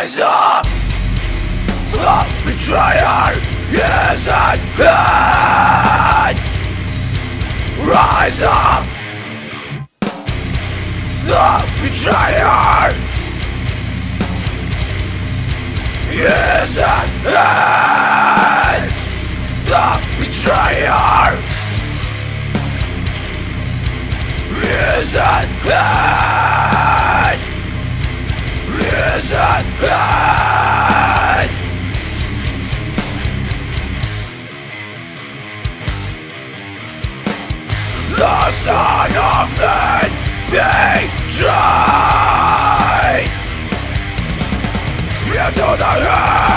rise up! The betrayer is at hand Rise up! The betrayer is at hand The betrayer is at hand Hand. The son of man betrayed Into the hands